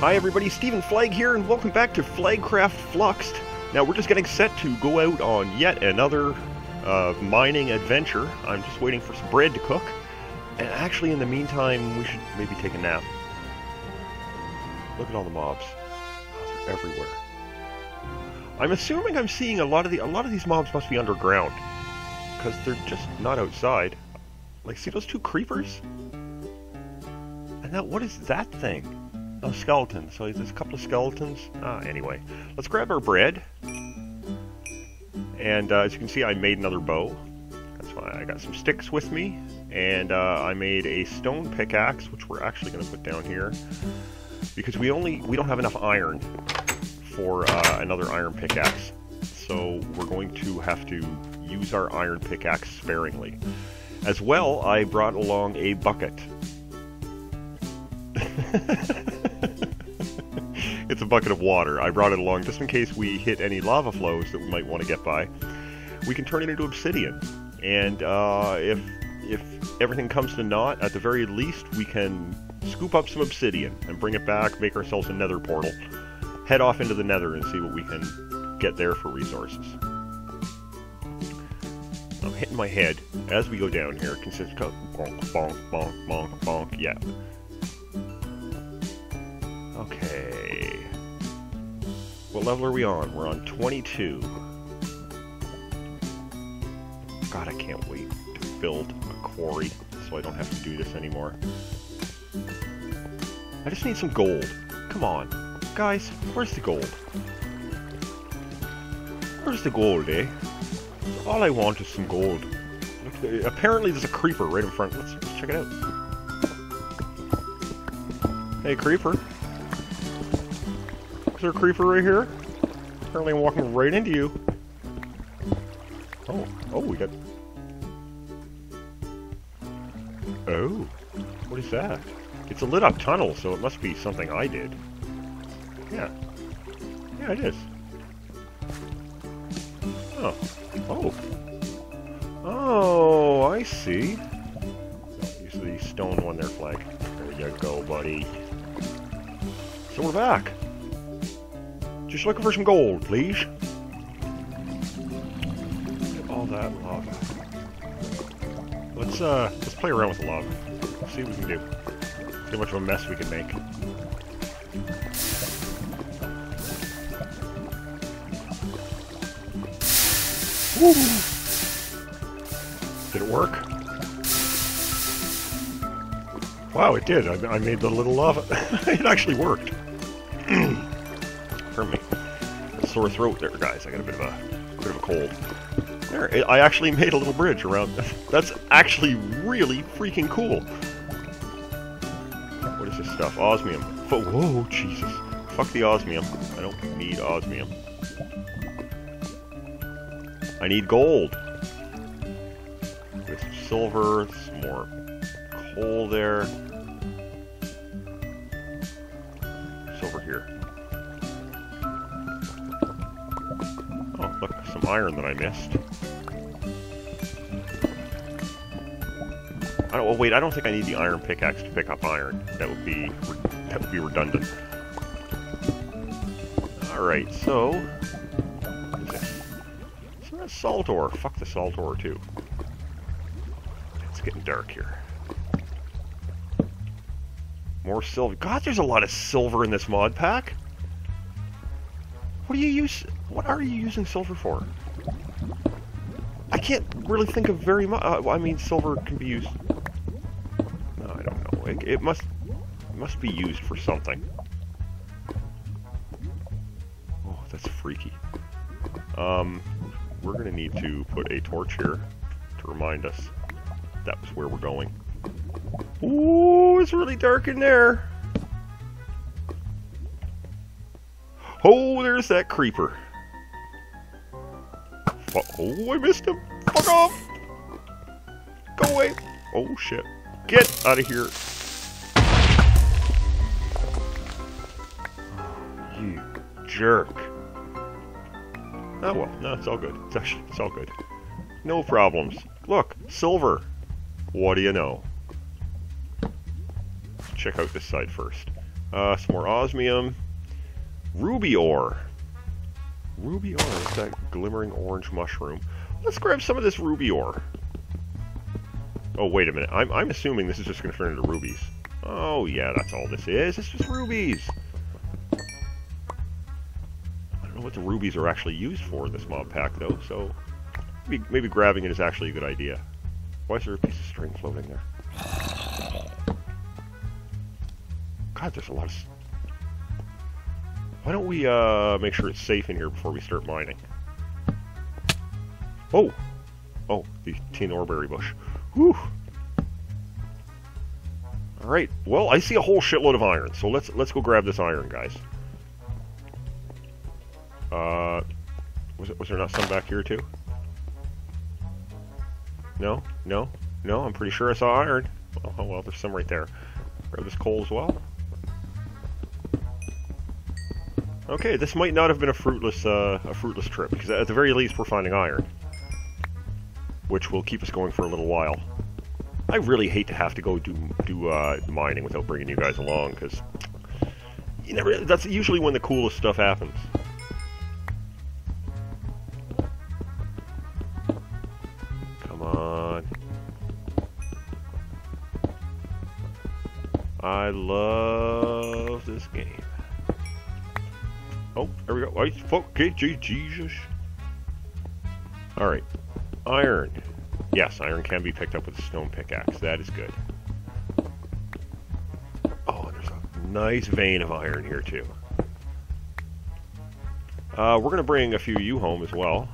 Hi everybody, Stephen Flagg here, and welcome back to Flaggcraft Fluxed. Now we're just getting set to go out on yet another uh, mining adventure. I'm just waiting for some bread to cook, and actually in the meantime we should maybe take a nap. Look at all the mobs. They're everywhere. I'm assuming I'm seeing a lot of the a lot of these mobs must be underground, because they're just not outside. Like, see those two creepers? And now, what is that thing? A skeleton. So there's a couple of skeletons. Ah, anyway. Let's grab our bread. And uh, as you can see, I made another bow. That's why I got some sticks with me. And uh, I made a stone pickaxe, which we're actually going to put down here. Because we only we don't have enough iron for uh, another iron pickaxe. So we're going to have to use our iron pickaxe sparingly. As well, I brought along a bucket. a bucket of water. I brought it along just in case we hit any lava flows that we might want to get by. We can turn it into obsidian. And uh, if, if everything comes to naught, at the very least, we can scoop up some obsidian and bring it back, make ourselves a nether portal, head off into the nether and see what we can get there for resources. I'm hitting my head as we go down here. Consists Consistent bonk, bonk, bonk, bonk, bonk. Yeah. Okay. Level are we on? We're on 22. God, I can't wait to build a quarry so I don't have to do this anymore. I just need some gold. Come on. Guys, where's the gold? Where's the gold, eh? All I want is some gold. Apparently there's a creeper right in front. Let's, let's check it out. Hey, creeper. Is there a creeper right here? Apparently I'm walking right into you. Oh, oh, we got... Oh, what is that? It's a lit up tunnel, so it must be something I did. Yeah. Yeah, it is. Oh. Oh. Oh, I see. Use the stone one there, Flagg. There you go, buddy. So we're back. Just looking for some gold, please. All that lava. Let's uh, let's play around with the lava. See what we can do. See how much of a mess we can make. Did it work? Wow, it did. I, I made the little lava. it actually worked. Pardon me. Sore throat there, guys. I got a bit of a bit of a cold. There, I actually made a little bridge around. That's actually really freaking cool. What is this stuff? Osmium. Whoa, Jesus. Fuck the osmium. I don't need osmium. I need gold. Some silver, some more coal there. Silver here. Look, some iron that I missed. I don't, wait, I don't think I need the iron pickaxe to pick up iron. That would be that would be redundant. All right, so so that's salt ore. Fuck the salt ore too. It's getting dark here. More silver. God, there's a lot of silver in this mod pack. What do you use? What are you using silver for? I can't really think of very much. Uh, I mean, silver can be used. No, I don't know. It, it must it must be used for something. Oh, that's freaky. Um, we're gonna need to put a torch here to remind us that was where we're going. Ooh, it's really dark in there. Oh, there's that creeper. Oh, I missed him. Fuck off. Go away. Oh, shit. Get out of here. You jerk. Oh, well. No, it's all good. It's actually, it's all good. No problems. Look, silver. What do you know? check out this side first. Uh, some more osmium. Ruby ore. Ruby ore, is that glimmering orange mushroom? Let's grab some of this ruby ore. Oh, wait a minute. I'm, I'm assuming this is just going to turn into rubies. Oh, yeah, that's all this is. It's just rubies. I don't know what the rubies are actually used for in this mob pack, though, so maybe, maybe grabbing it is actually a good idea. Why is there a piece of string floating there? God, there's a lot of... Why don't we uh, make sure it's safe in here before we start mining? Oh! Oh, the tin oreberry bush. Whew! Alright, well, I see a whole shitload of iron, so let's let's go grab this iron, guys. Uh, was, it, was there not some back here, too? No? No? No, I'm pretty sure I saw iron. Oh, well, there's some right there. Grab this coal as well. Okay, this might not have been a fruitless uh, a fruitless trip because at the very least we're finding iron, which will keep us going for a little while. I really hate to have to go do do uh, mining without bringing you guys along because you never. That's usually when the coolest stuff happens. Come on. I love this game. Oh, there we go. I okay, Jesus. All right, iron. Yes, iron can be picked up with a stone pickaxe. That is good. Oh, there's a nice vein of iron here too. Uh, we're gonna bring a few you home as well.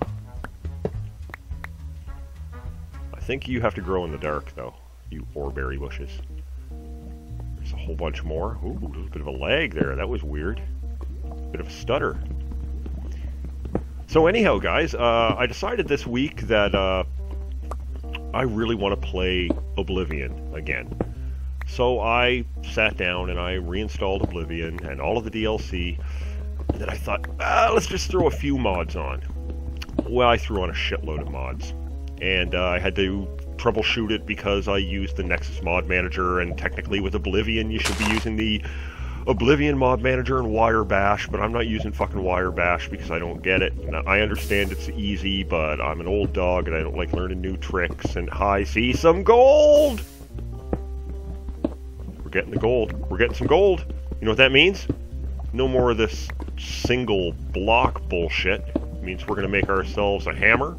I think you have to grow in the dark though, you oreberry bushes. There's a whole bunch more. Ooh, a little bit of a lag there. That was weird bit of a stutter. So anyhow, guys, uh, I decided this week that uh, I really want to play Oblivion again. So I sat down and I reinstalled Oblivion and all of the DLC, and then I thought, ah, let's just throw a few mods on. Well, I threw on a shitload of mods, and uh, I had to troubleshoot it because I used the Nexus Mod Manager, and technically with Oblivion you should be using the Oblivion Mod Manager and Wrye Bash, but I'm not using fucking Wrye Bash because I don't get it. Now, I understand it's easy, but I'm an old dog and I don't like learning new tricks. And I see some gold! We're getting the gold. We're getting some gold. You know what that means? No more of this single block bullshit. It means we're going to make ourselves a hammer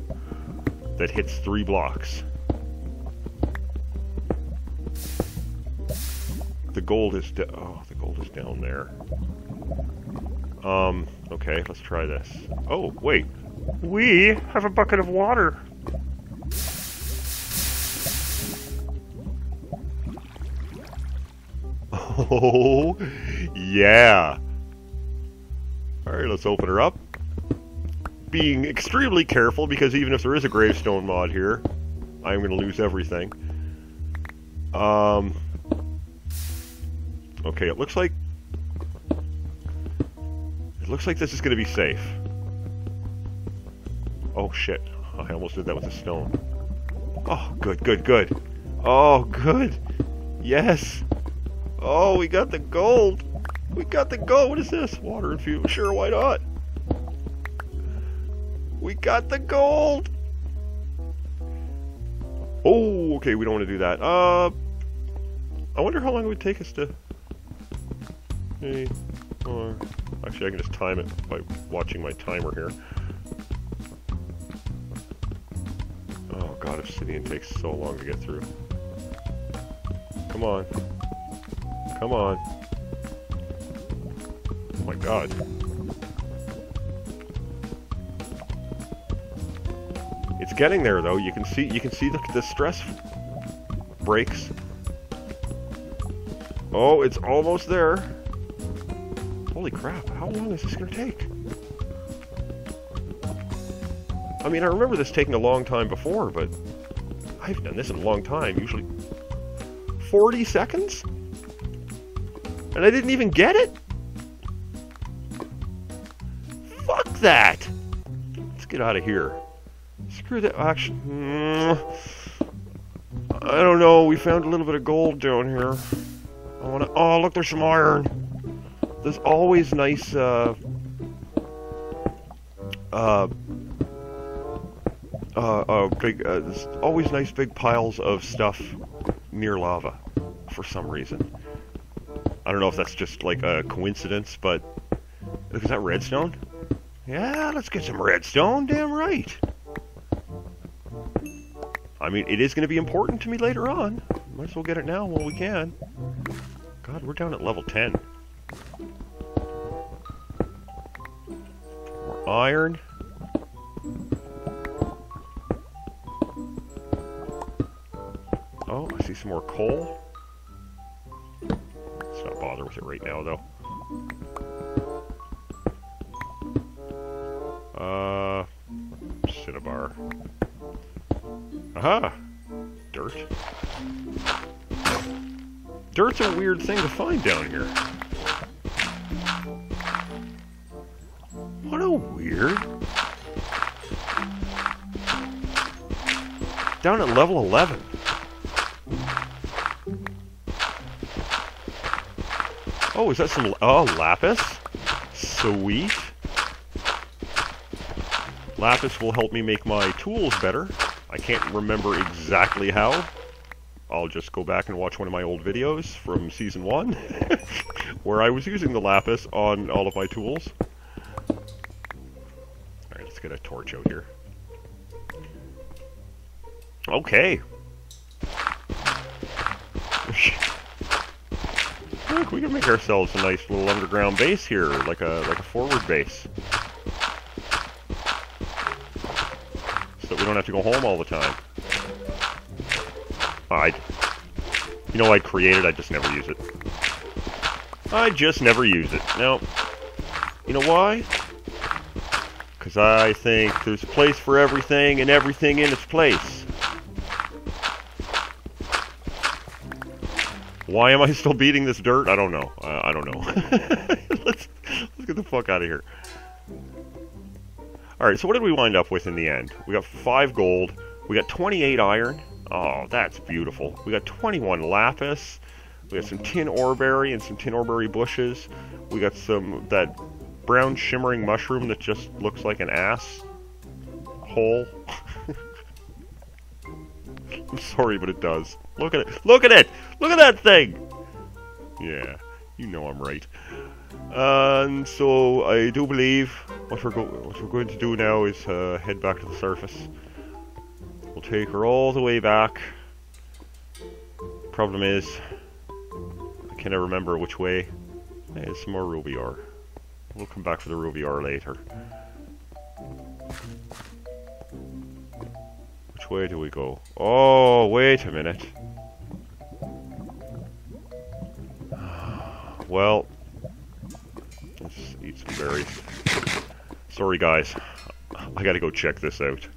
that hits three blocks. The gold is... Oh, gold is down there. Um, okay, let's try this. Oh, wait. We have a bucket of water. Oh, yeah. Alright, let's open her up. Being extremely careful, because even if there is a gravestone mod here, I'm going to lose everything. Um, Okay, it looks like... It looks like this is going to be safe. Oh, shit. I almost did that with a stone. Oh, good, good, good. Oh, good. Yes. Oh, we got the gold. We got the gold. What is this? Water and fuel. Sure, why not? We got the gold. Oh, okay, we don't want to do that. Uh, I wonder how long it would take us to or actually I can just time it by watching my timer here. Oh god, obsidian takes so long to get through. Come on. Come on. Oh my god. It's getting there though. You can see you can see the, the stress breaks. Oh, it's almost there. Holy crap, how long is this going to take? I mean, I remember this taking a long time before, but I haven't done this in a long time. Usually 40 seconds? And I didn't even get it? Fuck that! Let's get out of here. Screw that action. Mm, I don't know. We found a little bit of gold down here. I wanna. Oh, look, there's some iron. There's always nice, uh, uh, uh, uh, big, uh, there's always nice big piles of stuff near lava for some reason. I don't know if that's just like a coincidence, but is that redstone? Yeah, let's get some redstone. Damn right. I mean, it is going to be important to me later on. Might as well get it now while we can. God, we're down at level 10. Iron. Oh, I see some more coal. Let's not bother with it right now, though. Uh, cinnabar. Aha! Dirt. Dirt's a weird thing to find down here. What a weird... Down at level 11. Oh, is that some... Oh, lapis? Sweet. Lapis will help me make my tools better. I can't remember exactly how. I'll just go back and watch one of my old videos from Season 1, where I was using the lapis on all of my tools. Get a torch out here. Okay. Look, we can make ourselves a nice little underground base here, like a like a forward base. So that we don't have to go home all the time. I, you know, I created, I just never use it. I just never use it. Now, You know why? Because I think there's a place for everything and everything in its place. Why am I still beating this dirt? I don't know. I don't know. let's, let's get the fuck out of here. Alright, so what did we wind up with in the end? We got 5 gold. We got 28 iron. Oh, that's beautiful. We got 21 lapis. We got some tin oreberry and some tin oreberry bushes. We got some, that brown shimmering mushroom that just looks like an ass hole. I'm sorry, but it does. Look at it. Look at it! Look at that thing! Yeah, you know I'm right. And so I do believe what we're, what we're going to do now is uh, head back to the surface. We'll take her all the way back. Problem is, I can't remember which way. Hey, some more ruby ore. We'll come back for the ruby ore later. Which way do we go? Oh, wait a minute. Well, let's eat some berries. Sorry, guys. I gotta go check this out.